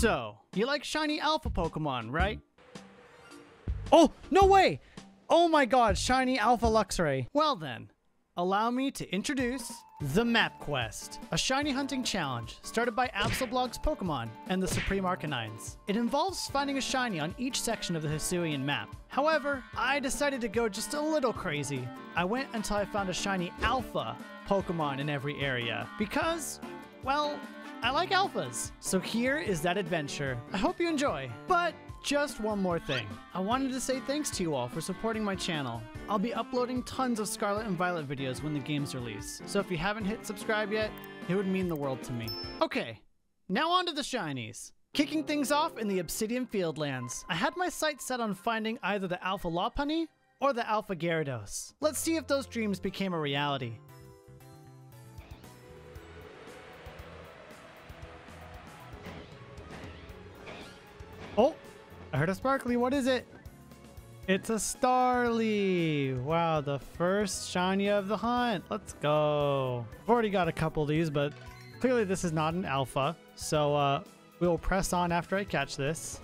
So, you like shiny alpha Pokemon, right? Oh, no way! Oh my god, shiny alpha Luxray. Well then, allow me to introduce the Map Quest, a shiny hunting challenge started by Absolblog's Pokemon and the Supreme Arcanines. It involves finding a shiny on each section of the Hisuian map. However, I decided to go just a little crazy. I went until I found a shiny alpha Pokemon in every area because, well, I like alphas. So here is that adventure. I hope you enjoy. But just one more thing. I wanted to say thanks to you all for supporting my channel. I'll be uploading tons of Scarlet and Violet videos when the games release, so if you haven't hit subscribe yet, it would mean the world to me. Okay, now on to the shinies. Kicking things off in the Obsidian Fieldlands, I had my sights set on finding either the Alpha Lopunny or the Alpha Gyarados. Let's see if those dreams became a reality. Oh, I heard a sparkly. What is it? It's a Starly. Wow, the first shiny of the hunt. Let's go. I've already got a couple of these, but clearly this is not an alpha. So uh, we will press on after I catch this.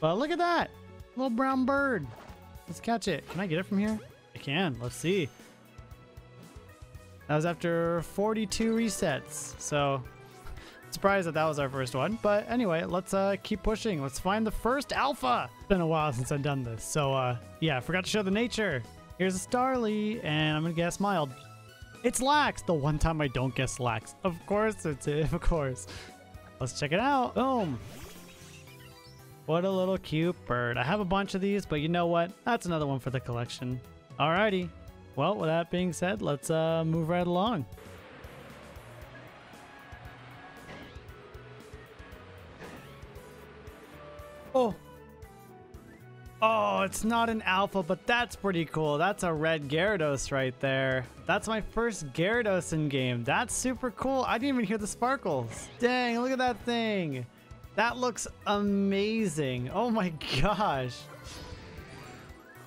But look at that. Little brown bird. Let's catch it. Can I get it from here? I can. Let's see. That was after 42 resets. So Surprised that that was our first one. But anyway, let's uh, keep pushing. Let's find the first alpha. It's been a while since I've done this. So uh, yeah, I forgot to show the nature. Here's a Starly, and I'm gonna guess mild. It's Lax, the one time I don't guess Lax. Of course it's it, of course. Let's check it out. Boom. What a little cute bird. I have a bunch of these, but you know what? That's another one for the collection. Alrighty. Well, with that being said, let's uh, move right along. Oh, it's not an alpha, but that's pretty cool. That's a red Gyarados right there. That's my first Gyarados in game. That's super cool. I didn't even hear the sparkles. Dang, look at that thing. That looks amazing. Oh my gosh.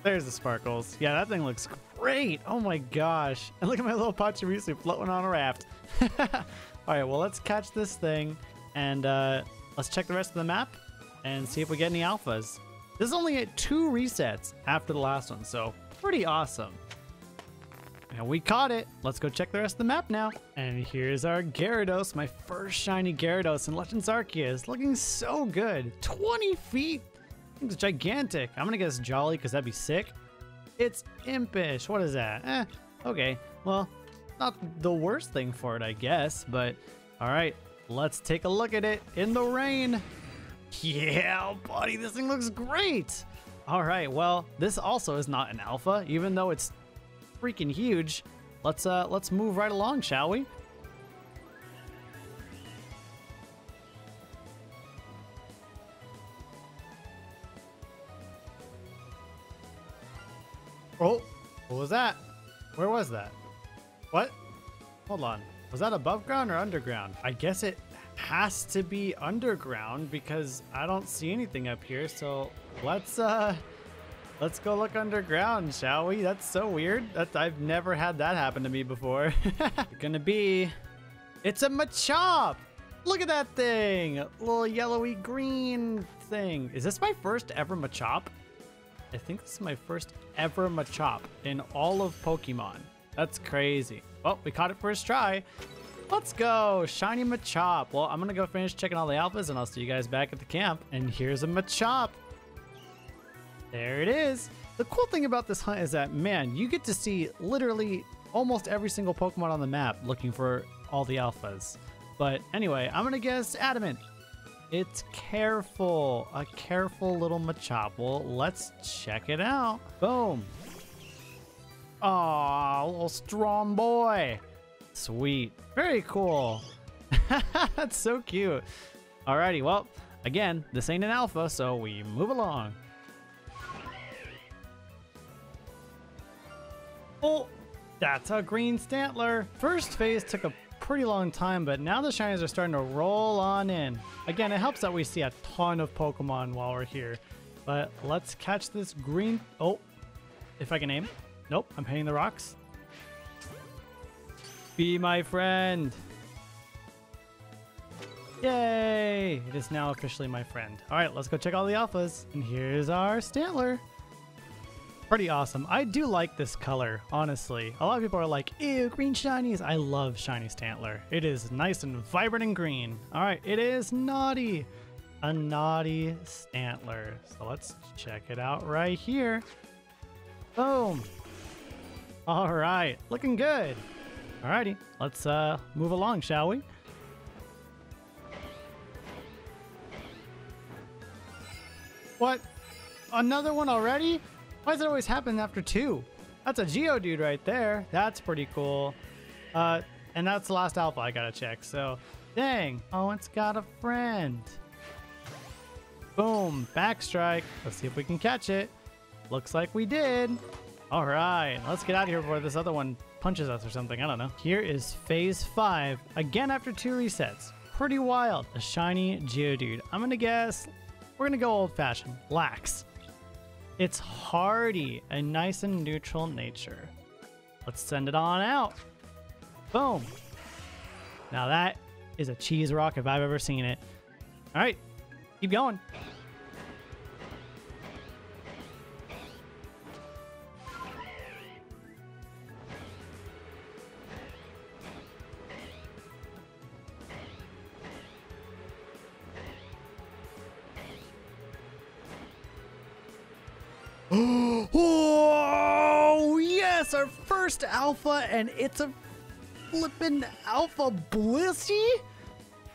There's the sparkles. Yeah, that thing looks great. Oh my gosh. And look at my little Pachirisu floating on a raft. All right, well, let's catch this thing and uh, let's check the rest of the map and see if we get any alphas. This is only at two resets after the last one, so pretty awesome. And we caught it. Let's go check the rest of the map now. And here's our Gyarados, my first shiny Gyarados in Legends Arceus. Looking so good. 20 feet. It's gigantic. I'm gonna guess Jolly because that'd be sick. It's impish. What is that? Eh, okay. Well, not the worst thing for it, I guess, but all right, let's take a look at it in the rain. Yeah, buddy, this thing looks great. All right, well, this also is not an alpha, even though it's freaking huge. Let's uh let's move right along, shall we? Oh, what was that? Where was that? What? Hold on. Was that above ground or underground? I guess it has to be underground because I don't see anything up here. So let's uh let's go look underground, shall we? That's so weird. That I've never had that happen to me before. gonna be it's a Machop. Look at that thing. Little yellowy green thing. Is this my first ever Machop? I think this is my first ever Machop in all of Pokemon. That's crazy. Oh, we caught it first try. Let's go, shiny Machop. Well, I'm gonna go finish checking all the alphas and I'll see you guys back at the camp. And here's a Machop. There it is. The cool thing about this hunt is that, man, you get to see literally almost every single Pokemon on the map looking for all the alphas. But anyway, I'm gonna guess Adamant. It's careful, a careful little Machop. Well, let's check it out. Boom. Aw, little strong boy. Sweet. Very cool. That's so cute. Alrighty, well, again, this ain't an alpha, so we move along. Oh, that's a green Stantler. First phase took a pretty long time, but now the shinies are starting to roll on in. Again, it helps that we see a ton of Pokemon while we're here. But let's catch this green... Oh, if I can aim. Nope, I'm hitting the rocks. Be my friend. Yay! It is now officially my friend. All right, let's go check all the alphas. And here's our Stantler. Pretty awesome. I do like this color, honestly. A lot of people are like, ew, green shinies. I love shiny Stantler. It is nice and vibrant and green. All right, it is naughty. A naughty Stantler. So let's check it out right here. Boom. All right, looking good. Alrighty, let's uh, move along, shall we? What? Another one already? Why does it always happen after two? That's a Geodude right there. That's pretty cool. Uh, and that's the last alpha I gotta check. So, dang. Oh, it's got a friend. Boom. Backstrike. Let's see if we can catch it. Looks like we did. All right. Let's get out of here before this other one punches us or something. I don't know. Here is phase five. Again after two resets. Pretty wild. A shiny Geodude. I'm gonna guess we're gonna go old fashioned. Lax. It's hardy, a nice and neutral nature. Let's send it on out. Boom. Now that is a cheese rock if I've ever seen it. All right, keep going. First alpha, and it's a flippin' alpha blissey.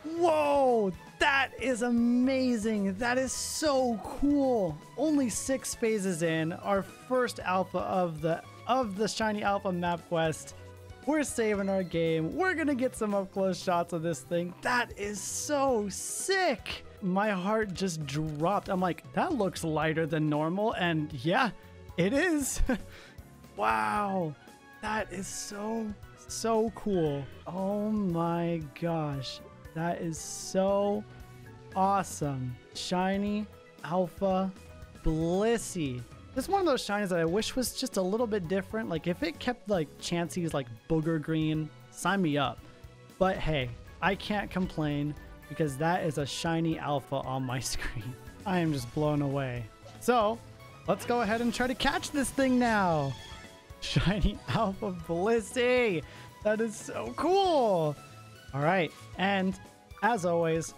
Whoa, that is amazing. That is so cool. Only six phases in, our first alpha of the of the shiny alpha map quest. We're saving our game. We're gonna get some up close shots of this thing. That is so sick my heart just dropped. I'm like, that looks lighter than normal. And yeah, it is. wow. That is so, so cool. Oh my gosh. That is so awesome. Shiny Alpha Blissey. This is one of those shinies that I wish was just a little bit different. Like if it kept like Chansey's like booger green, sign me up. But hey, I can't complain because that is a shiny alpha on my screen. I am just blown away. So let's go ahead and try to catch this thing now. Shiny alpha Blissey. That is so cool. All right. And as always,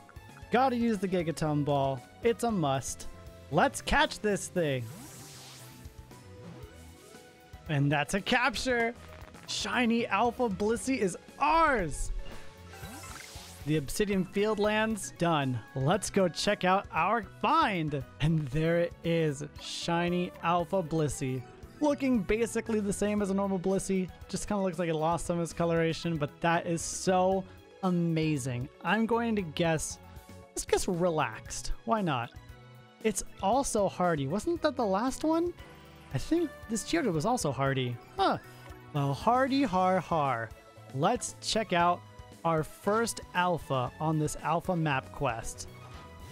gotta use the Gigaton Ball. It's a must. Let's catch this thing. And that's a capture. Shiny Alpha Blissey is ours. The Obsidian Fieldlands done. Let's go check out our find. And there it is, shiny Alpha Blissey. Looking basically the same as a normal Blissey, just kind of looks like it lost some of its coloration, but that is so amazing. I'm going to guess, let's guess relaxed. Why not? It's also hardy. Wasn't that the last one? I think this Geodude was also hardy. Huh. Well, hardy har har. Let's check out our first alpha on this alpha map quest.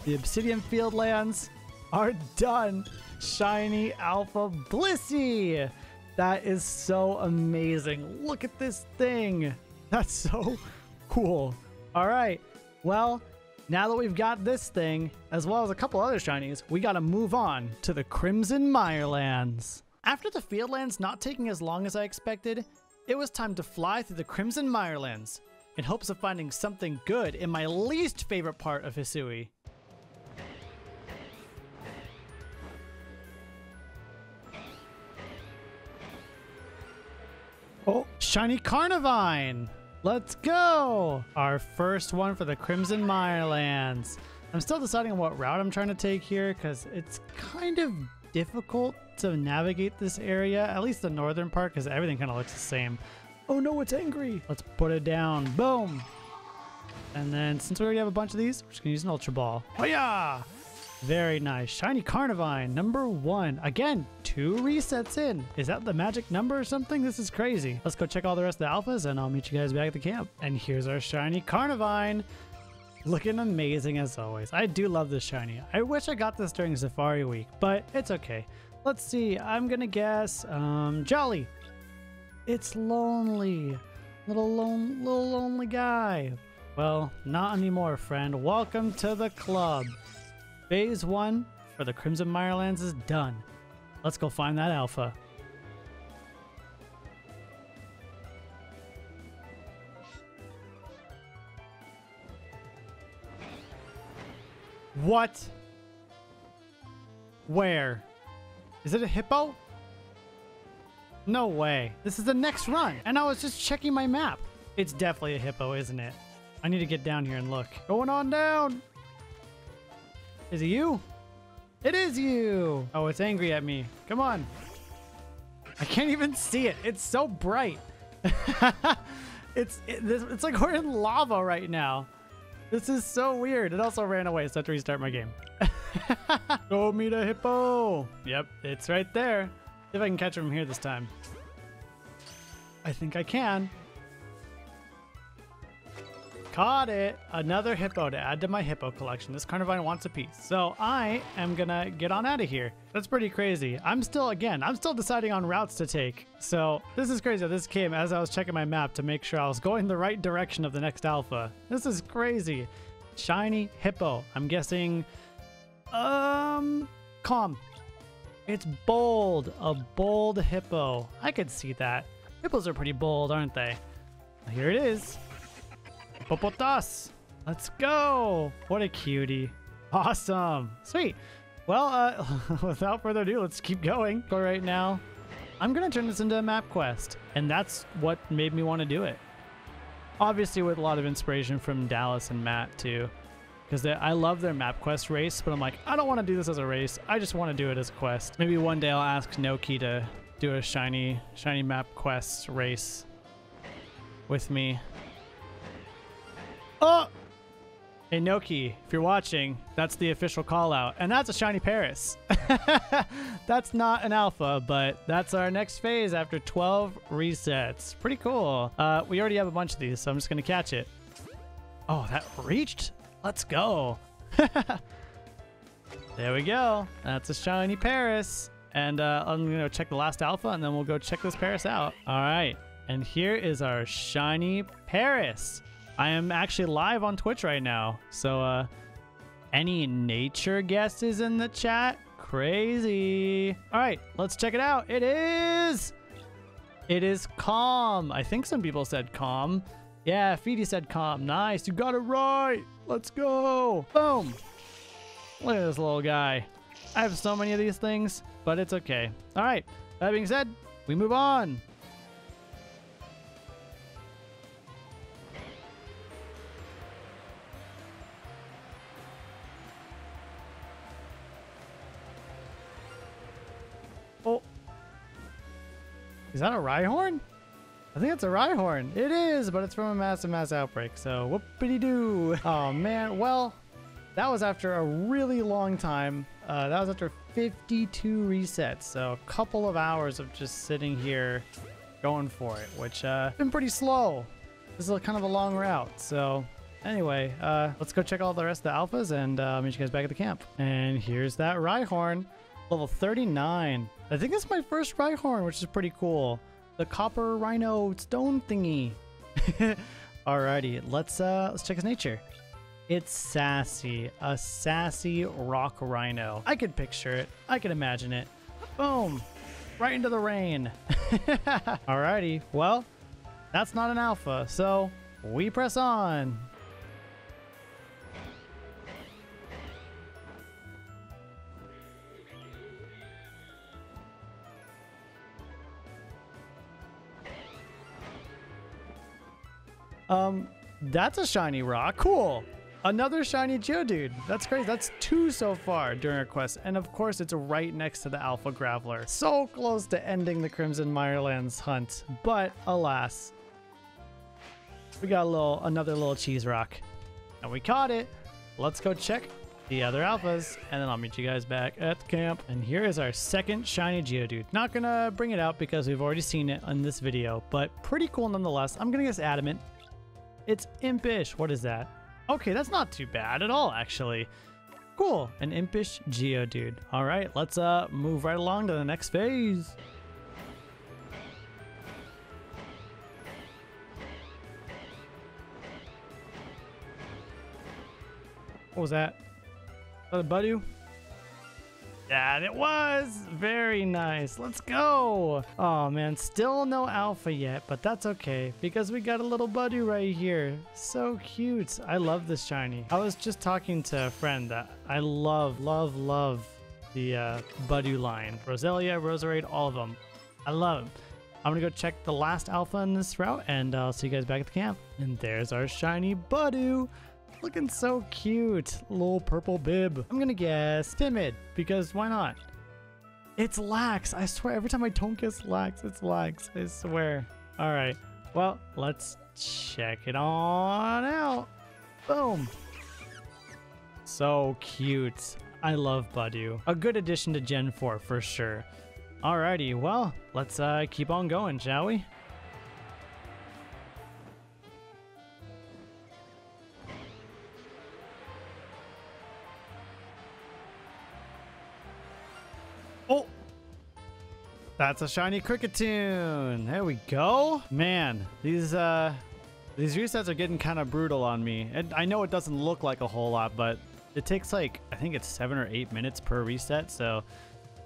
The Obsidian Fieldlands are done. Shiny Alpha Blissey. That is so amazing. Look at this thing. That's so cool. All right. Well, now that we've got this thing, as well as a couple other shinies, we got to move on to the Crimson Mirelands. After the Fieldlands not taking as long as I expected, it was time to fly through the Crimson Mirelands, in hopes of finding something good in my least favorite part of Hisui. Oh, shiny Carnivine! Let's go! Our first one for the Crimson Mirelands. I'm still deciding on what route I'm trying to take here because it's kind of difficult to navigate this area, at least the northern part because everything kind of looks the same. Oh no, it's angry. Let's put it down. Boom. And then since we already have a bunch of these, we're just gonna use an Ultra Ball. Oh yeah! Very nice. Shiny Carnivine, number one. Again, two resets in. Is that the magic number or something? This is crazy. Let's go check all the rest of the alphas and I'll meet you guys back at the camp. And here's our shiny Carnivine. Looking amazing as always. I do love this shiny. I wish I got this during Safari Week, but it's okay. Let's see. I'm gonna guess um, Jolly. It's lonely. Little lone, little lonely guy. Well, not anymore, friend. Welcome to the club. Phase one for the Crimson Mirelands is done. Let's go find that alpha. What? Where? Is it a hippo? No way. This is the next run. And I was just checking my map. It's definitely a hippo, isn't it? I need to get down here and look. Going on down. Is it you? It is you. Oh, it's angry at me. Come on. I can't even see it. It's so bright. it's it, it's like we're in lava right now. This is so weird. It also ran away, so I have to restart my game. Go meet a hippo. Yep, it's right there. See if I can catch him here this time. I think I can. Caught it! Another hippo to add to my hippo collection. This Carnivine wants a piece. So I am gonna get on out of here. That's pretty crazy. I'm still, again, I'm still deciding on routes to take. So this is crazy. This came as I was checking my map to make sure I was going the right direction of the next alpha. This is crazy. Shiny hippo. I'm guessing, um, calm. It's bold. A bold hippo. I could see that. Hippos are pretty bold, aren't they? Here it is. Hippopotas. Let's go. What a cutie. Awesome. Sweet. Well, uh, without further ado, let's keep going. Go right now. I'm going to turn this into a map quest, and that's what made me want to do it. Obviously, with a lot of inspiration from Dallas and Matt, too. Because I love their map quest race, but I'm like, I don't want to do this as a race. I just want to do it as a quest. Maybe one day I'll ask Noki to do a shiny, shiny map quest race with me. Oh! Hey, Noki, if you're watching, that's the official call out. And that's a shiny Paras. that's not an alpha, but that's our next phase after 12 resets. Pretty cool. Uh, we already have a bunch of these, so I'm just going to catch it. Oh, that reached? Let's go. there we go. That's a shiny Paras. And uh, I'm going to check the last alpha, and then we'll go check this Paras out. All right. And here is our shiny Paras. I am actually live on Twitch right now. So, uh, any nature guesses in the chat? Crazy. All right, let's check it out. It is. It is calm. I think some people said calm. Yeah, Feedy said calm. Nice. You got it right. Let's go. Boom. Look at this little guy. I have so many of these things, but it's okay. All right. That being said, we move on. Is that a Rhyhorn? I think it's a Rhyhorn. It is, but it's from a massive mass outbreak, so whoopity-doo. Oh, man. Well, that was after a really long time. Uh, that was after 52 resets, so a couple of hours of just sitting here going for it, which uh, been pretty slow. This is a, kind of a long route, so anyway, uh, let's go check all the rest of the alphas and uh, meet you guys back at the camp. And here's that Rhyhorn. Level 39. I think it's my first Rhyhorn, which is pretty cool. The copper rhino stone thingy. Alrighty, let's uh let's check his nature. It's sassy, a sassy rock rhino. I could picture it. I could imagine it. Boom! Right into the rain. Alrighty, well, that's not an alpha, so we press on. Um, that's a shiny rock. Cool. Another shiny Geodude. That's crazy. That's two so far during our quest. And of course, it's right next to the Alpha Graveler. So close to ending the Crimson Mirelands hunt. But alas, we got a little, another little cheese rock. And we caught it. Let's go check the other alphas, and then I'll meet you guys back at the camp. And here is our second shiny Geodude. Not gonna bring it out because we've already seen it in this video, but pretty cool nonetheless. I'm gonna guess Adamant. It's impish. What is that? Okay, that's not too bad at all, actually. Cool, an impish Geodude. All right, let's uh move right along to the next phase. What was that? Was that a Budew? Yeah, it was. Very nice. Let's go. Oh, man. Still no alpha yet, but that's okay because we got a little Budew right here. So cute. I love this shiny. I was just talking to a friend that I love, love, love the uh, Budew line. Roselia, Roserade, all of them. I love them. I'm gonna go check the last alpha in this route and I'll see you guys back at the camp. And there's our shiny Budew. Looking so cute. Little purple bib. I'm gonna guess timid because why not? It's lax. I swear every time I don't guess lax, it's lax. I swear. All right. Well, let's check it on out. Boom. So cute. I love Budew. A good addition to Gen 4 for sure. Alrighty, well, let's uh, keep on going, shall we? That's a shiny Kricketune! There we go! Man, these uh, these resets are getting kind of brutal on me. And I know it doesn't look like a whole lot, but it takes like, I think it's seven or eight minutes per reset, so...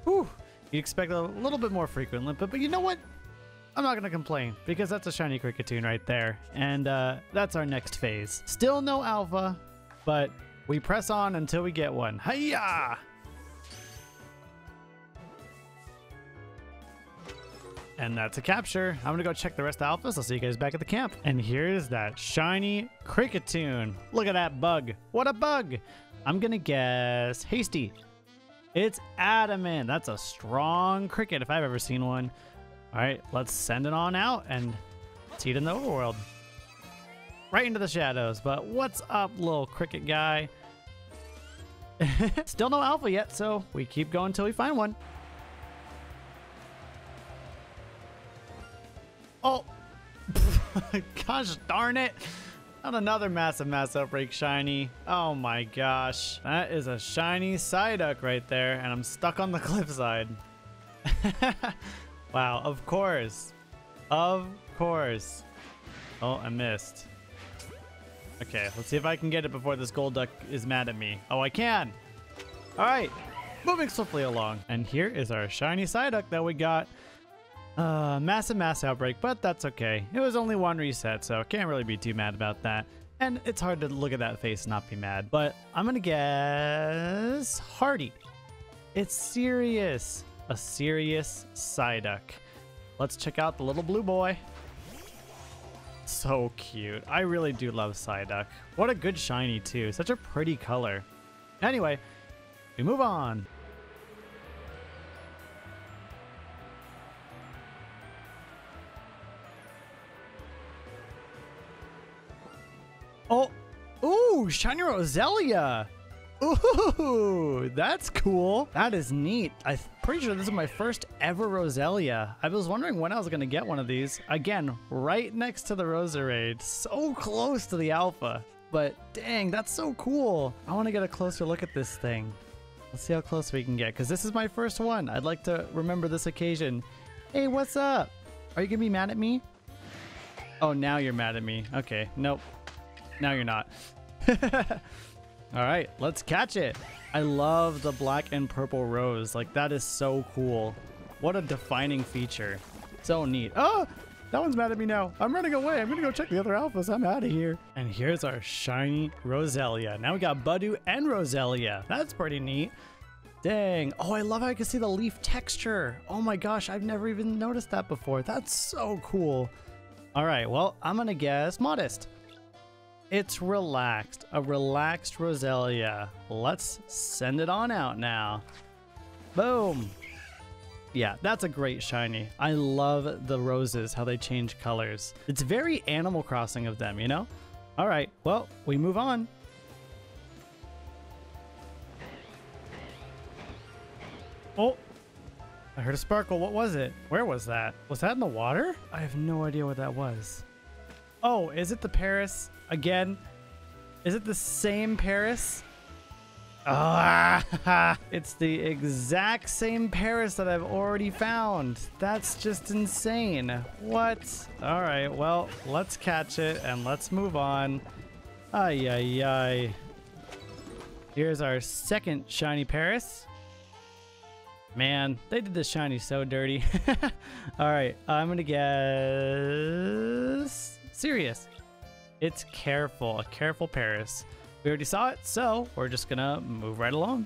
Whew! You expect a little bit more frequently, but, but you know what? I'm not going to complain because that's a shiny Kricketune right there. And uh, that's our next phase. Still no alpha, but we press on until we get one. Hiya! And that's a capture. I'm gonna go check the rest of the alphas. I'll see you guys back at the camp. And here's that shiny Kricketune. Look at that bug. What a bug! I'm gonna guess Hasty. It's adamant. That's a strong cricket if I've ever seen one. All right, let's send it on out and see it in the overworld. Right into the shadows. But what's up, little cricket guy? Still no alpha yet, so we keep going until we find one. Oh! Gosh darn it! Not another massive mass outbreak shiny. Oh my gosh. That is a shiny Psyduck right there, and I'm stuck on the cliffside. wow, of course. Of course. Oh, I missed. Okay, let's see if I can get it before this Golduck is mad at me. Oh, I can! Alright, moving swiftly along. And here is our shiny Psyduck that we got. Uh, massive mass outbreak, but that's okay. It was only one reset, so I can't really be too mad about that. And it's hard to look at that face and not be mad. But I'm gonna guess Hardy. It's serious. A serious Psyduck. Let's check out the little blue boy. So cute. I really do love Psyduck. What a good shiny too. Such a pretty color. Anyway, we move on. Oh, ooh, shiny Roselia. Ooh, that's cool. That is neat. I'm pretty sure this is my first ever Roselia. I was wondering when I was going to get one of these. Again, right next to the Roserade. So close to the Alpha. But dang, that's so cool. I want to get a closer look at this thing. Let's see how close we can get, because this is my first one. I'd like to remember this occasion. Hey, what's up? Are you going to be mad at me? Oh, now you're mad at me. Okay, nope. Now you're not. All right, let's catch it. I love the black and purple rose. Like, that is so cool. What a defining feature. So neat. Oh, that one's mad at me now. I'm running away. I'm going to go check the other alphas. I'm out of here. And here's our shiny Roselia. Now we got Budew and Roselia. That's pretty neat. Dang. Oh, I love how I can see the leaf texture. Oh my gosh, I've never even noticed that before. That's so cool. All right, well, I'm going to guess Modest. It's relaxed. A relaxed Roselia. Let's send it on out now. Boom. Yeah, that's a great shiny. I love the roses, how they change colors. It's very Animal Crossing of them, you know? All right, well, we move on. Oh, I heard a sparkle. What was it? Where was that? Was that in the water? I have no idea what that was. Oh, is it the Paras again? Is it the same Paras? Ah, it's the exact same Paras that I've already found. That's just insane. What? All right, well, let's catch it and let's move on. Ay, ay, ay. Here's our second shiny Paras. Man, they did the shiny so dirty. All right, I'm gonna guess serious. It's careful, a careful Paras. We already saw it, so we're just gonna move right along.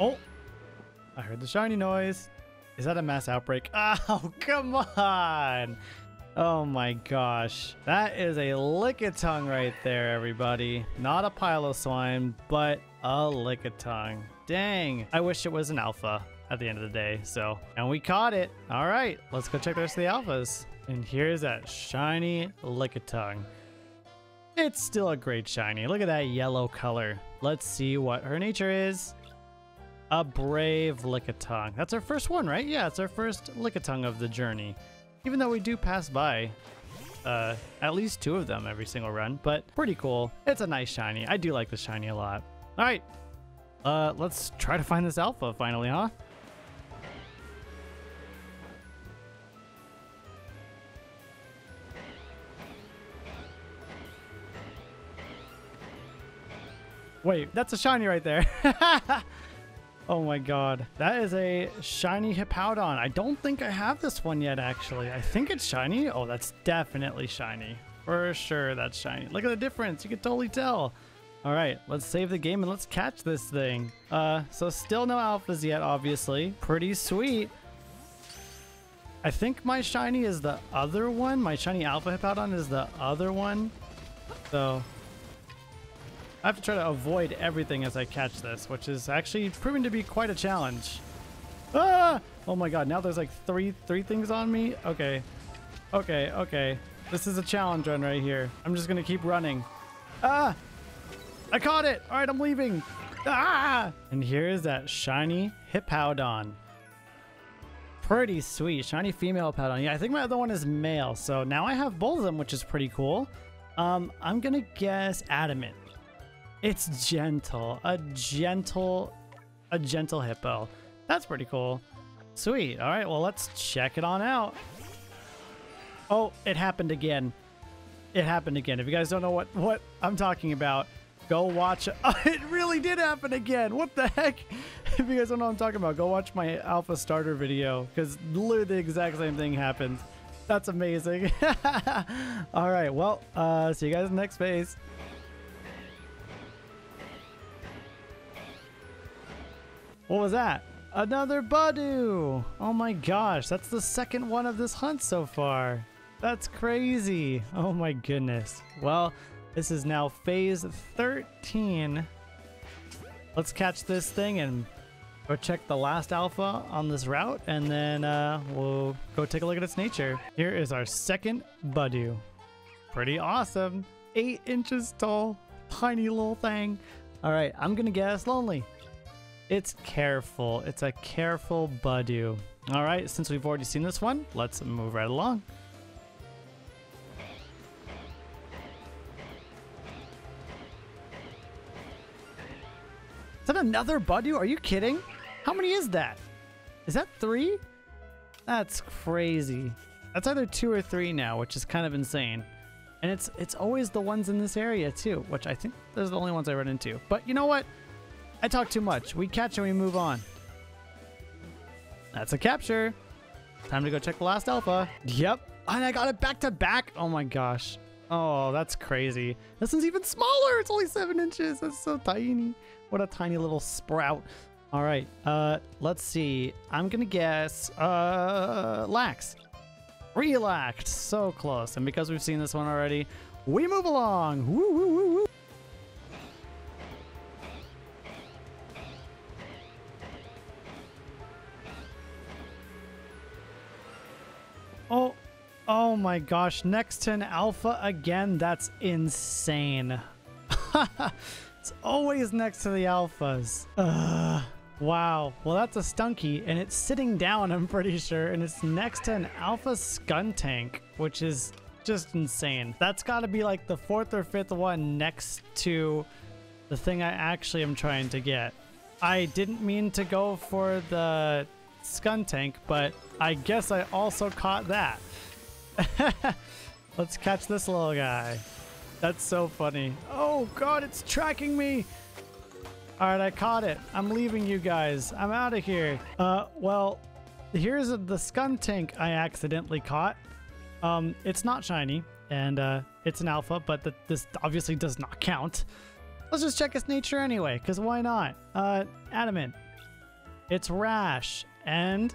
Oh, I heard the shiny noise. Is that a mass outbreak? Oh, come on. Oh my gosh. That is a Lickitung right there, everybody. Not a Piloswine, but a Lickitung. Dang. I wish it was an alpha at the end of the day. So, and we caught it. All right, let's go check the rest of the alphas. And here's that shiny Lickitung. It's still a great shiny. Look at that yellow color. Let's see what her nature is. A brave Lickitung. That's our first one, right? Yeah, it's our first Lickitung of the journey. Even though we do pass by uh, at least two of them every single run, but pretty cool. It's a nice shiny. I do like the shiny a lot. All right, uh, let's try to find this alpha finally, huh? Wait, that's a shiny right there. Oh my god. That is a shiny Hippowdon. I don't think I have this one yet, actually. I think it's shiny. Oh, that's definitely shiny. For sure, that's shiny. Look at the difference. You can totally tell. All right, let's save the game and let's catch this thing. Uh, so still no alphas yet, obviously. Pretty sweet. I think my shiny is the other one. My shiny alpha Hippowdon is the other one. So I have to try to avoid everything as I catch this, which is actually proving to be quite a challenge. Ah! Oh my god, now there's like three three things on me? Okay. Okay, okay. This is a challenge run right here. I'm just gonna keep running. Ah! I caught it! Alright, I'm leaving! Ah! And here's that shiny Hippowdon. Pretty sweet. Shiny female Hippowdon. Yeah, I think my other one is male. So now I have both of them, which is pretty cool. Um, I'm gonna guess Adamant. It's gentle. A gentle, a gentle hippo. That's pretty cool. Sweet. All right, well, let's check it on out. Oh, it happened again. It happened again. If you guys don't know what, what I'm talking about, go watch. Oh, it really did happen again. What the heck? If you guys don't know what I'm talking about, go watch my alpha starter video because literally the exact same thing happened. That's amazing. All right, well, uh, see you guys in the next phase. What was that? Another Budew! Oh my gosh, that's the second one of this hunt so far. That's crazy. Oh my goodness. Well, this is now phase 13. Let's catch this thing and go check the last alpha on this route, and then uh, we'll go take a look at its nature. Here is our second Budew. Pretty awesome. Eight inches tall, tiny little thing. All right, I'm gonna guess lonely. It's careful. It's a careful Budew. All right, since we've already seen this one, let's move right along. Is that another Budew? Are you kidding? How many is that? Is that three? That's crazy. That's either two or three now, which is kind of insane. And it's it's always the ones in this area too, which I think those are the only ones I run into. But you know what? I talk too much. We catch and we move on. That's a capture. Time to go check the last alpha. Yep. And I got it back to back. Oh my gosh. Oh, that's crazy. This one's even smaller. It's only seven inches. That's so tiny. What a tiny little sprout. All right. Uh, let's see. I'm going to guess uh, Lax. Relaxed. So close. And because we've seen this one already, we move along. Woo, woo, woo, woo. Oh my gosh. Next to an alpha again? That's insane. it's always next to the alphas. Ugh. Wow. Well, that's a Stunky, and it's sitting down, I'm pretty sure, and it's next to an Alpha Skuntank, which is just insane. That's got to be like the fourth or fifth one next to the thing I actually am trying to get. I didn't mean to go for the Skuntank, but I guess I also caught that. Let's catch this little guy. That's so funny. Oh god, it's tracking me. All right, I caught it. I'm leaving you guys. I'm out of here. Uh, well, here's the Skuntank I accidentally caught. Um, it's not shiny, and uh, it's an alpha, but the, this obviously does not count. Let's just check its nature anyway, because why not? Uh, Adamant. It's Rash, and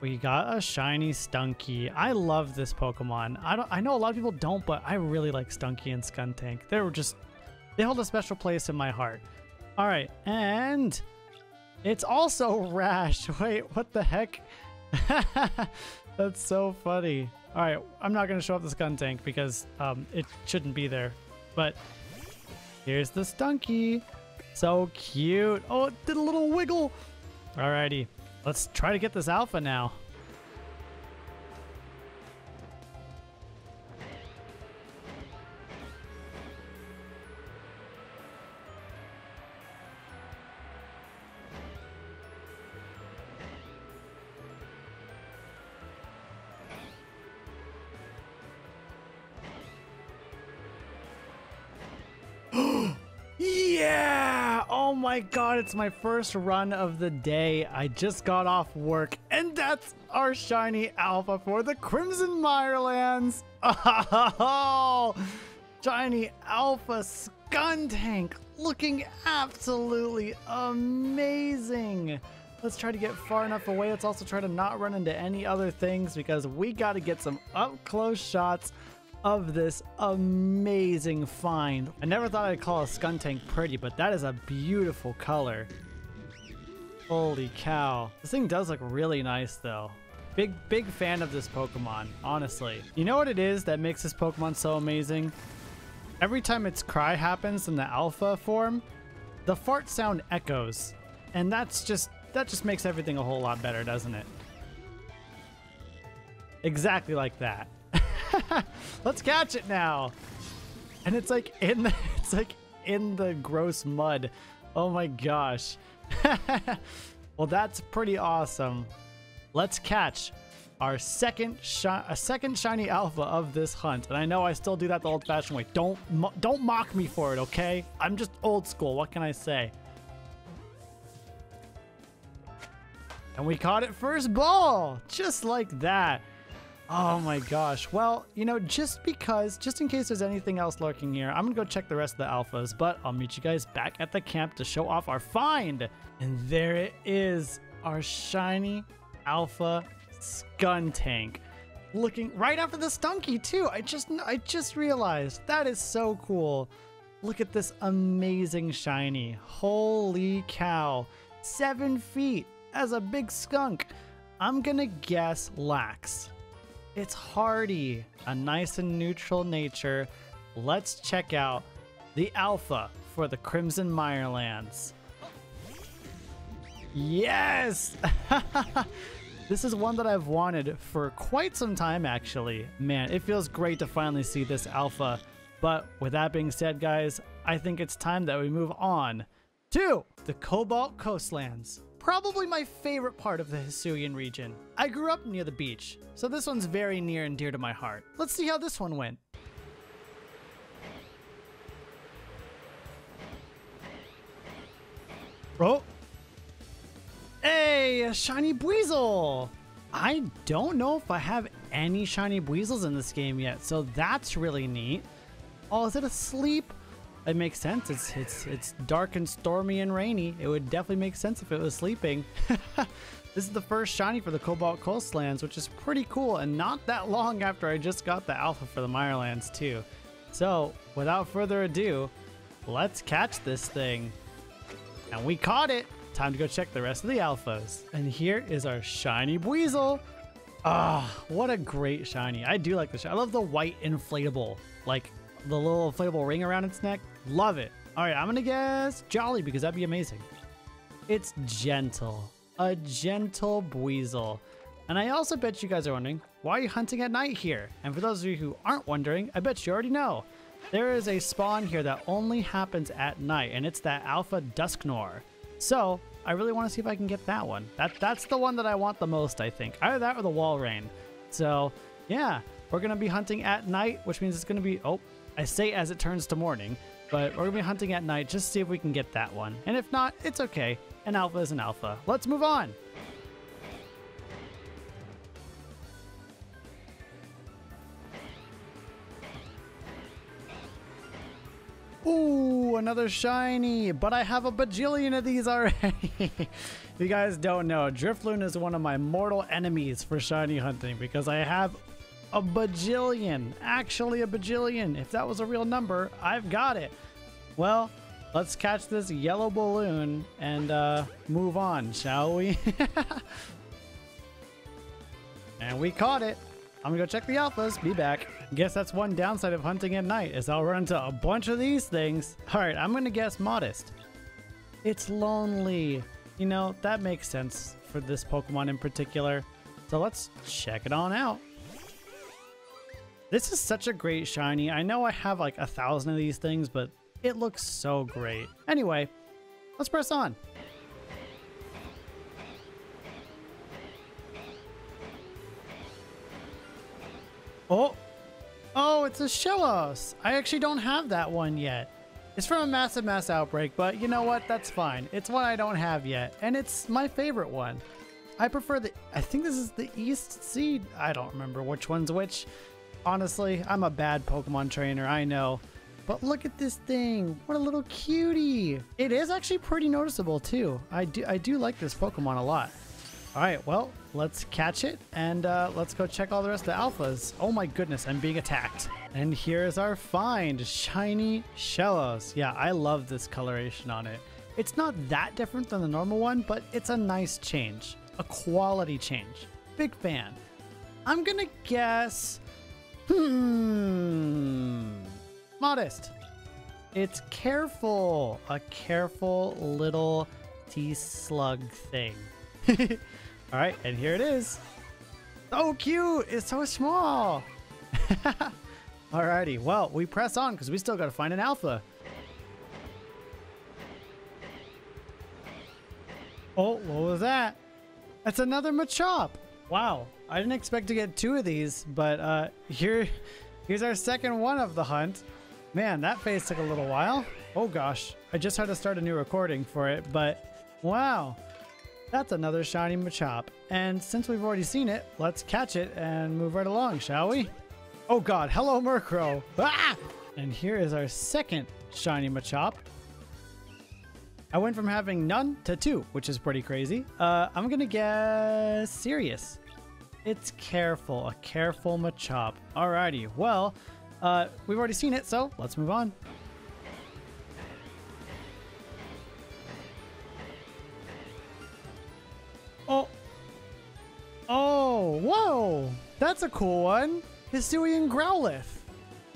we got a shiny Stunky. I love this Pokemon. I don't. I know a lot of people don't, but I really like Stunky and Skuntank. They were just, they hold a special place in my heart. All right, and it's also Rash. Wait, what the heck? That's so funny. All right, I'm not gonna show up the Skuntank because um, it shouldn't be there. But here's the Stunky. So cute. Oh, it did a little wiggle. Alrighty, let's try to get this alpha now. yeah! Oh my god, it's my first run of the day. I just got off work, and that's our shiny alpha for the Crimson Mirelands. Oh, shiny alpha Skuntank, looking absolutely amazing. Let's try to get far enough away. Let's also try to not run into any other things because we got to get some up close shots of this amazing find. I never thought I'd call a Skuntank pretty, but that is a beautiful color. Holy cow. This thing does look really nice though. Big, big fan of this Pokemon, honestly. You know what it is that makes this Pokemon so amazing? Every time its cry happens in the alpha form, the fart sound echoes. And that's just, that just makes everything a whole lot better, doesn't it? Exactly like that. Let's catch it now. And it's like in the it's like in the gross mud. Oh my gosh. well, that's pretty awesome. Let's catch our second a second shiny alpha of this hunt. And I know I still do that the old-fashioned way. Don't don't mock me for it, okay? I'm just old school. What can I say? And we caught it first ball, just like that. Oh my gosh. Well, you know, just because, just in case there's anything else lurking here, I'm gonna go check the rest of the alphas, but I'll meet you guys back at the camp to show off our find. And there it is, our shiny alpha Skuntank. Looking right after the Stunky too. I just, I just realized that is so cool. Look at this amazing shiny. Holy cow. Seven feet as a big skunk. I'm gonna guess lax. It's hardy, a nice and neutral nature. Let's check out the alpha for the Crimson Mirelands. Yes! this is one that I've wanted for quite some time, actually. Man, it feels great to finally see this alpha. But with that being said, guys, I think it's time that we move on to the Cobalt Coastlands probably my favorite part of the Hisuian region. I grew up near the beach, so this one's very near and dear to my heart. Let's see how this one went. Oh! Hey, a shiny Buizel! I don't know if I have any shiny Buizels in this game yet, so that's really neat. Oh, is it asleep? It makes sense. It's it's it's dark and stormy and rainy. It would definitely make sense if it was sleeping. this is the first shiny for the Cobalt Coastlands, which is pretty cool, and not that long after I just got the alpha for the Mirelands too. So, without further ado, let's catch this thing. And we caught it! Time to go check the rest of the alphas. And here is our shiny Buizel. Ah, oh, what a great shiny. I do like shiny. I love the white inflatable, like the little inflatable ring around its neck. Love it. All right, I'm gonna guess Jolly because that'd be amazing. It's gentle, a gentle Buizel. And I also bet you guys are wondering, why are you hunting at night here? And for those of you who aren't wondering, I bet you already know. There is a spawn here that only happens at night, and it's that Alpha Dusknoir. So, I really want to see if I can get that one. That That's the one that I want the most, I think. Either that or the Walrein. So, yeah, we're going to be hunting at night, which means it's going to be, oh, I say as it turns to morning, but we're to be hunting at night just to see if we can get that one. And if not, it's okay. An alpha is an alpha. Let's move on. Ooh, another shiny, but I have a bajillion of these already. if you guys don't know, Drifloon is one of my mortal enemies for shiny hunting because I have a bajillion, actually a bajillion. If that was a real number, I've got it. Well, let's catch this yellow balloon and uh, move on, shall we? and we caught it. I'm gonna go check the alphas. Be back. Guess that's one downside of hunting at night is I'll run into a bunch of these things. All right, I'm gonna guess modest. It's lonely. You know, that makes sense for this Pokemon in particular. So let's check it on out. This is such a great shiny. I know I have like a thousand of these things, but it looks so great. Anyway, let's press on. Oh, oh, it's a Shellos. I actually don't have that one yet. It's from a massive mass outbreak, but you know what? That's fine. It's one I don't have yet, and it's my favorite one. I prefer the, I think this is the East Sea. I don't remember which one's which. Honestly, I'm a bad Pokemon trainer, I know. But look at this thing. What a little cutie. It is actually pretty noticeable too. I do, I do like this Pokemon a lot. All right, well, let's catch it and uh, let's go check all the rest of the alphas. Oh my goodness, I'm being attacked. And here's our find, Shiny Shellos. Yeah, I love this coloration on it. It's not that different than the normal one, but it's a nice change, a quality change. Big fan. I'm gonna guess, hmm, modest. It's careful, a careful little tea slug thing. All right, and here it is. So cute. It's so small. Alrighty, well, we press on because we still got to find an alpha. Oh, what was that? That's another Machop. Wow, I didn't expect to get two of these, but uh, here, here's our second one of the hunt. Man, that phase took a little while. Oh gosh, I just had to start a new recording for it, but wow. That's another shiny Machop. And since we've already seen it, let's catch it and move right along, shall we? Oh god, hello Murkrow! Ah! And here is our second shiny Machop. I went from having none to two, which is pretty crazy. Uh, I'm gonna guess serious. It's careful, a careful Machop. Alrighty, well, uh, we've already seen it, so let's move on. Oh. Oh, whoa. That's a cool one. Hisuian Growlithe.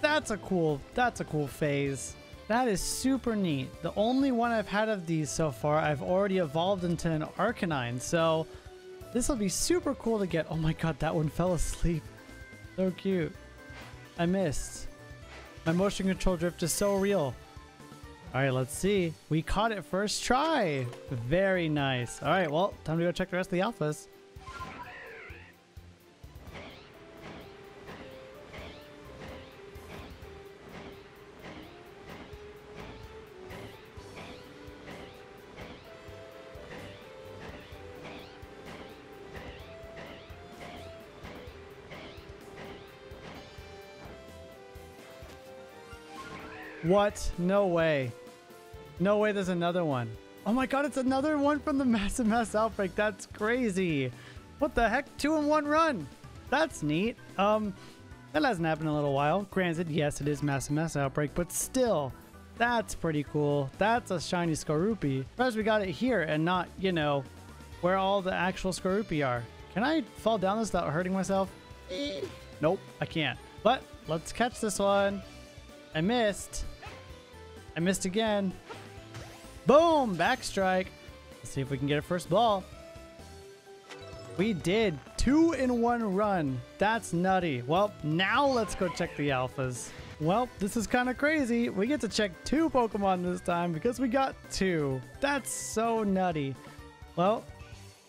That's a cool, that's a cool phase. That is super neat. The only one I've had of these so far, I've already evolved into an Arcanine, so this will be super cool to get. Oh my god, that one fell asleep. So cute. I missed. My motion control drift is so real. All right, let's see. We caught it first try. Very nice. All right, well, time to go check the rest of the alphas. What? No way. No way there's another one. Oh my god, it's another one from the Massive Mass Outbreak. That's crazy. What the heck? Two in one run. That's neat. Um, that hasn't happened in a little while. Granted, yes, it is Massive Mass Outbreak, but still, that's pretty cool. That's a shiny Skorupi. As we got it here and not, you know, where all the actual Skorupi are. Can I fall down this without hurting myself? Nope, I can't. But let's catch this one. I missed. I missed again. Boom! Back strike. Let's see if we can get a first ball. We did. Two in one run. That's nutty. Well, now let's go check the alphas. Well, this is kind of crazy. We get to check two Pokemon this time because we got two. That's so nutty. Well,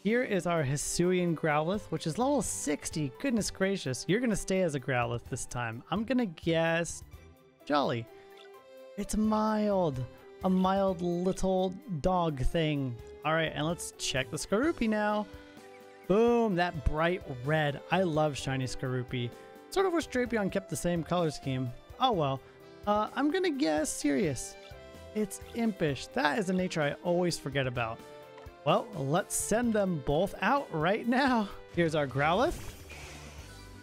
Here is our Hisuian Growlithe, which is level 60. Goodness gracious. You're going to stay as a Growlithe this time. I'm going to guess Jolly. It's mild. A mild little dog thing. All right, and let's check the Skorupi now. Boom, that bright red. I love shiny Skorupi. Sort of wish Drapion kept the same color scheme. Oh well. Uh, I'm gonna guess serious. It's impish. That is a nature I always forget about. Well, let's send them both out right now. Here's our Growlithe.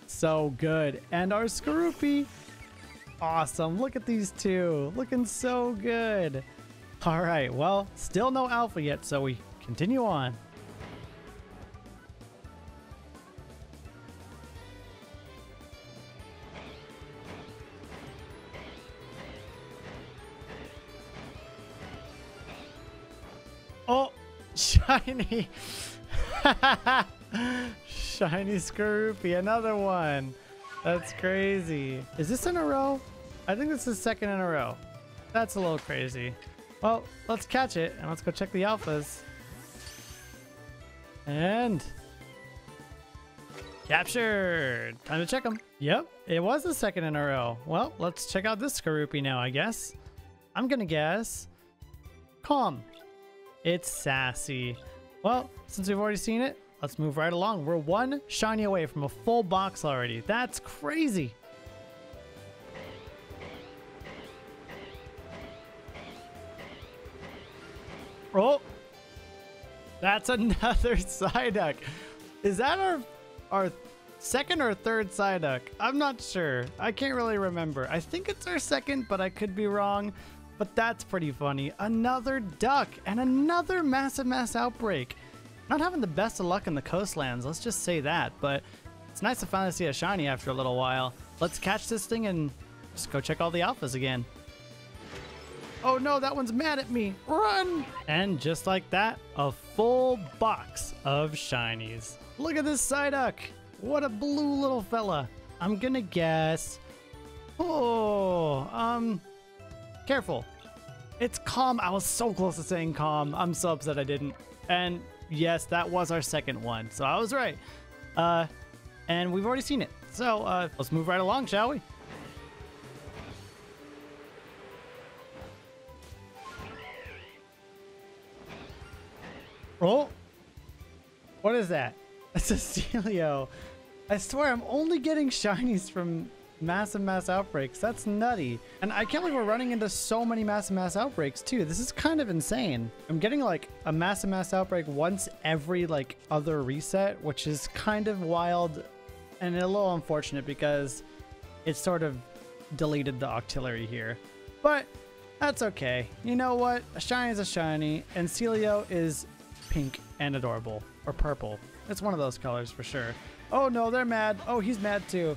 So good. And our Skorupi. Awesome. Look at these two. Looking so good. All right. Well, still no alpha yet, so we continue on. Oh, shiny. shiny Skorupi, another one. That's crazy. Is this in a row? I think this is second in a row. That's a little crazy. Well, let's catch it and let's go check the alphas. And captured. Time to check them. Yep, it was the second in a row. Well, let's check out this Skorupi now, I guess. I'm gonna guess calm. It's sassy. Well, since we've already seen it, let's move right along. We're one shiny away from a full box already. That's crazy. Oh, that's another Psyduck. Is that our our second or third Psyduck? I'm not sure. I can't really remember. I think it's our second, but I could be wrong. But that's pretty funny. Another duck and another massive mass outbreak. Not having the best of luck in the coastlands, let's just say that. But it's nice to finally see a shiny after a little while. Let's catch this thing and just go check all the alphas again. Oh no, that one's mad at me. Run! And just like that, a full box of shinies. Look at this Psyduck. What a blue little fella. I'm gonna guess. Oh, um, careful. It's calm. I was so close to saying calm. I'm so upset I didn't. And yes, that was our second one. So I was right. Uh, and we've already seen it. So uh, let's move right along, shall we? Oh, what is that? It's a Celio. I swear I'm only getting shinies from massive mass outbreaks. That's nutty. And I can't believe we're running into so many massive mass outbreaks too. This is kind of insane. I'm getting like a massive mass outbreak once every like other reset, which is kind of wild and a little unfortunate because it sort of deleted the Octillery here. But that's okay. You know what? A shiny is a shiny, and Celio is pink and adorable. Or purple. It's one of those colors for sure. Oh no, they're mad. Oh, he's mad too.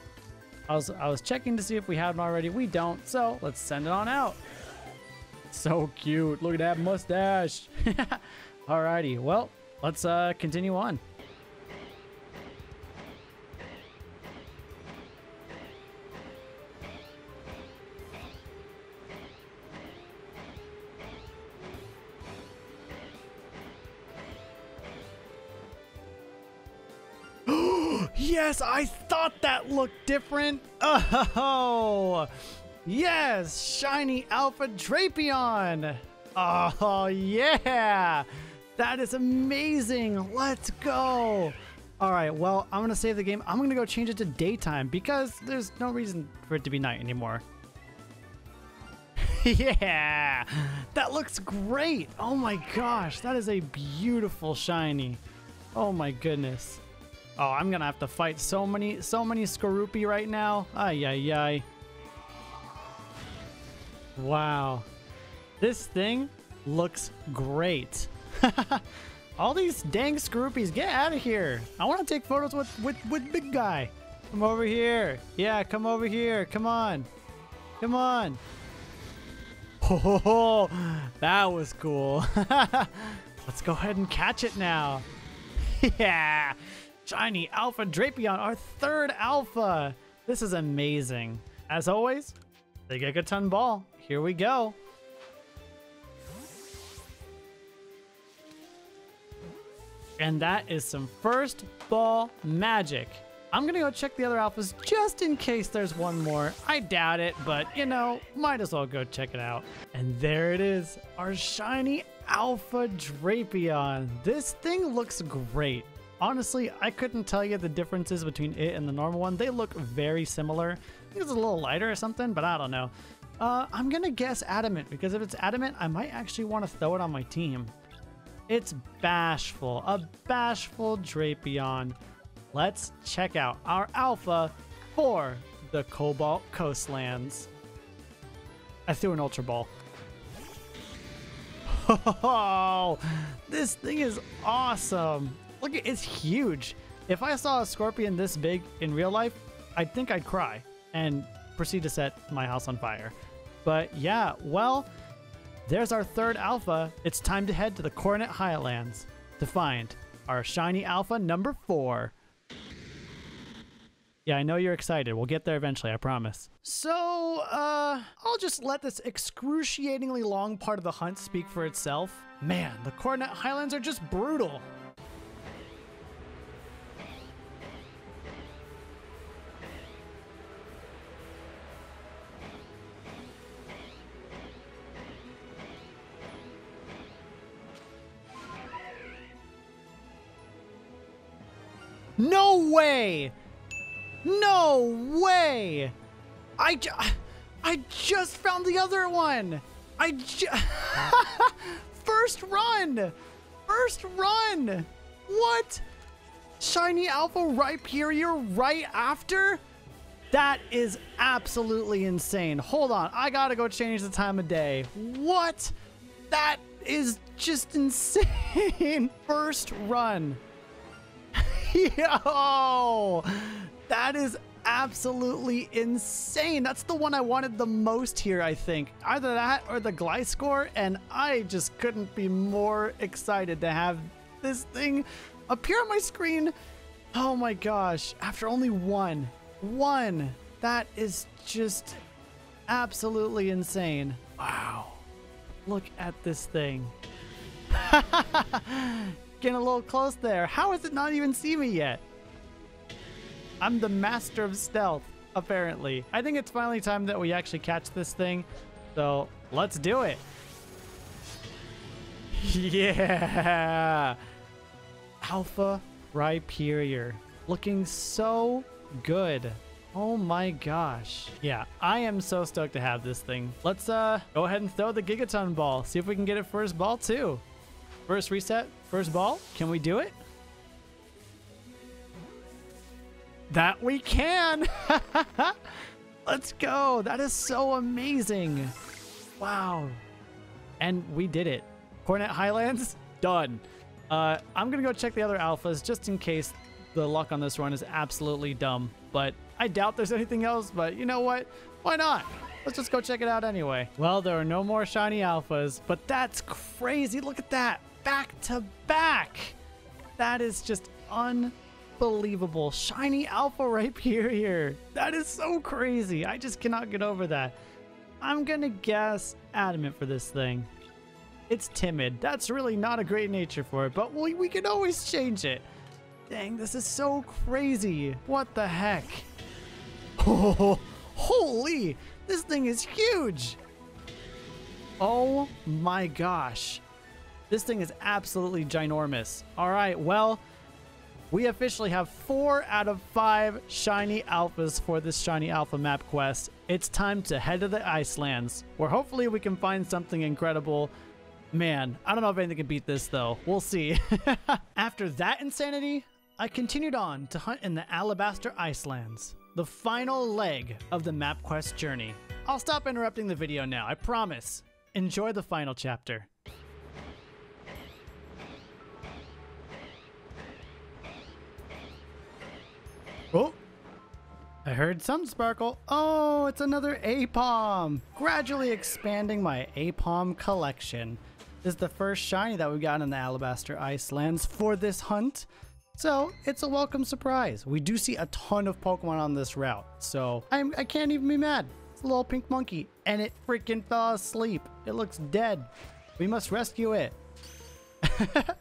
I was I was checking to see if we had one already. We don't, so let's send it on out. So cute. Look at that mustache. Alrighty, well, let's uh continue on. Yes, I thought that looked different. Oh, yes, shiny Alpha Drapion. Oh, yeah. That is amazing. Let's go. All right, well, I'm going to save the game. I'm going to go change it to daytime because there's no reason for it to be night anymore. yeah, that looks great. Oh my gosh, that is a beautiful shiny. Oh my goodness. Oh, I'm gonna have to fight so many, so many Skorupi right now. Ay, ay, ay. Wow. This thing looks great. All these dang scroopies, get out of here. I want to take photos with, with, with big guy. Come over here. Yeah, come over here. Come on. Come on. Oh, that was cool. Let's go ahead and catch it now. yeah. Shiny Alpha Drapion, our third Alpha. This is amazing. As always, the Gigaton Ball. Here we go. And that is some first ball magic. I'm gonna go check the other alphas just in case there's one more. I doubt it, but you know, might as well go check it out. And there it is, our shiny Alpha Drapion. This thing looks great. Honestly, I couldn't tell you the differences between it and the normal one. They look very similar. I think it's a little lighter or something, but I don't know. Uh, I'm gonna guess Adamant, because if it's Adamant, I might actually want to throw it on my team. It's Bashful, a Bashful Drapion. Let's check out our alpha for the Cobalt Coastlands. I threw an Ultra Ball. Oh, this thing is awesome. Look, it's huge. If I saw a scorpion this big in real life, I think I'd cry and proceed to set my house on fire. But yeah, well, there's our third alpha. It's time to head to the Coronet Highlands to find our shiny alpha number four. Yeah, I know you're excited. We'll get there eventually, I promise. So, uh, I'll just let this excruciatingly long part of the hunt speak for itself. Man, the Coronet Highlands are just brutal. Way! No way! I, ju I just found the other one! I ju First run! First run! What? Shiny Alpha Rhyperior right after? That is absolutely insane. Hold on, I gotta go change the time of day. What? That is just insane. First run. Yo! That is absolutely insane. That's the one I wanted the most here, I think. Either that or the Gliscor, and I just couldn't be more excited to have this thing appear on my screen. Oh my gosh, after only one. One. That is just absolutely insane. Wow. Look at this thing. Getting a little close there. How has it not even seen me yet? I'm the master of stealth, apparently. I think it's finally time that we actually catch this thing. So let's do it. Yeah. Alpha Rhyperior. Looking so good. Oh my gosh. Yeah, I am so stoked to have this thing. Let's uh go ahead and throw the Gigaton ball. See if we can get it first ball too. First reset, first ball. Can we do it? That we can! Let's go! That is so amazing! Wow. And we did it. Coronet Highlands, done. Uh, I'm gonna go check the other alphas just in case the luck on this run is absolutely dumb. But I doubt there's anything else, but you know what? Why not? Let's just go check it out anyway. Well, there are no more shiny alphas, but that's crazy. Look at that back to back. That is just unbelievable. Shiny Alpha Rhyperior. That is so crazy. I just cannot get over that. I'm gonna guess adamant for this thing. It's timid. That's really not a great nature for it, but we, we can always change it. Dang, this is so crazy. What the heck? Oh, holy, this thing is huge. Oh my gosh. This thing is absolutely ginormous. All right, well, we officially have four out of five shiny alphas for this shiny alpha map quest. It's time to head to the Icelands, where hopefully we can find something incredible. Man, I don't know if anything can beat this though. We'll see. After that insanity, I continued on to hunt in the Alabaster Icelands, the final leg of the map quest journey. I'll stop interrupting the video now, I promise. Enjoy the final chapter. Oh, I heard some sparkle. Oh, it's another Aipom! Gradually expanding my Aipom collection. This is the first shiny that we got in the Alabaster Icelands for this hunt. So it's a welcome surprise. We do see a ton of Pokemon on this route. So I'm, I can't even be mad. It's a little pink monkey and it freaking fell asleep. It looks dead. We must rescue it.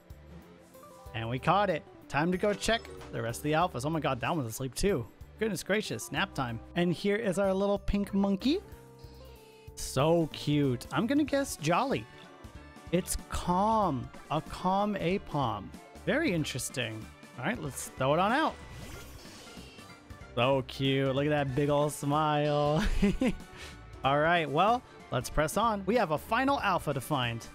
and we caught it. Time to go check the rest of the alphas. Oh my god, that one's asleep too. Goodness gracious, nap time. And here is our little pink monkey. So cute. I'm gonna guess Jolly. It's calm. A calm Aipom. Very interesting. All right, let's throw it on out. So cute. Look at that big old smile. All right, well, let's press on. We have a final alpha to find.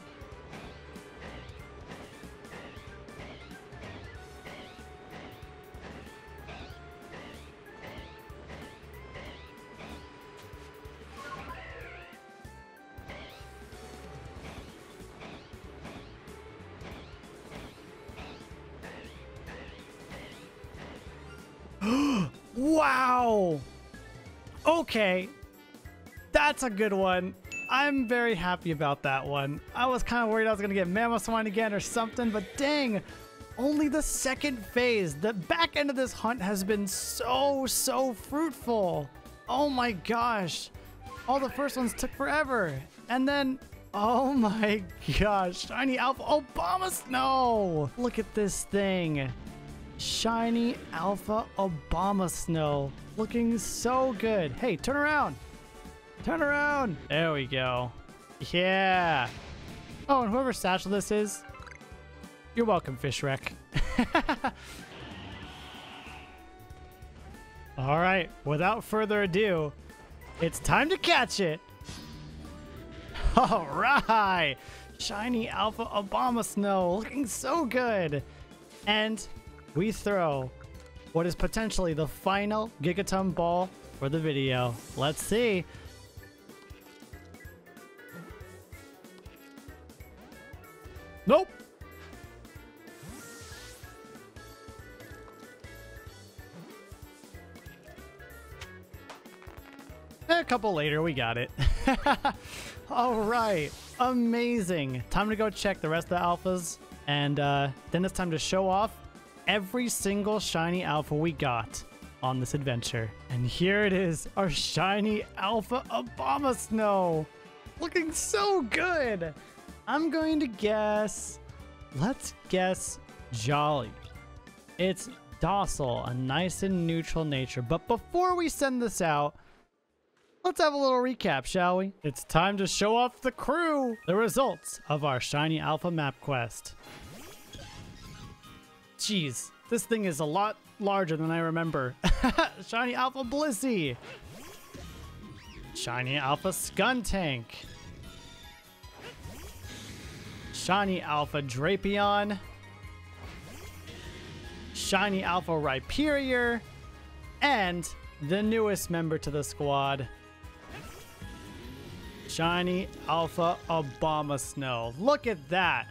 Wow! Okay. That's a good one. I'm very happy about that one. I was kind of worried I was going to get Mamoswine again or something, but dang, only the second phase. The back end of this hunt has been so, so fruitful. Oh my gosh. All the first ones took forever. And then, oh my gosh, Shiny Alpha Abomasnow. Look at this thing. Shiny Alpha Obama Snow. Looking so good. Hey, turn around. Turn around. There we go. Yeah. Oh, and whoever satchel this is, you're welcome, Fishwreck. All right, without further ado, it's time to catch it. All right. Shiny Alpha Obama Snow looking so good. And we throw what is potentially the final Gigaton ball for the video. Let's see. Nope. A couple later, we got it. All right. Amazing. Time to go check the rest of the alphas. And uh, then it's time to show off every single shiny alpha we got on this adventure. And here it is, our shiny alpha Obama Snow. Looking so good. I'm going to guess, let's guess Jolly. It's docile, a nice and neutral nature. But before we send this out, let's have a little recap, shall we? It's time to show off the crew, the results of our Shiny Alpha map quest. Jeez, this thing is a lot larger than I remember. Shiny Alpha Blissey. Shiny Alpha Skuntank. Shiny Alpha Drapion. Shiny Alpha Rhyperior. And the newest member to the squad, Shiny Alpha Obama Abomasnow. Look at that.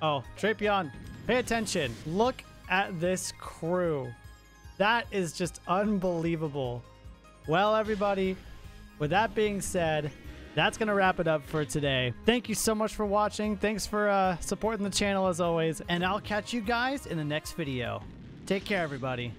Oh, Drapion, pay attention. Look at this crew. That is just unbelievable. Well, everybody, with that being said, that's going to wrap it up for today. Thank you so much for watching. Thanks for uh, supporting the channel as always. And I'll catch you guys in the next video. Take care, everybody.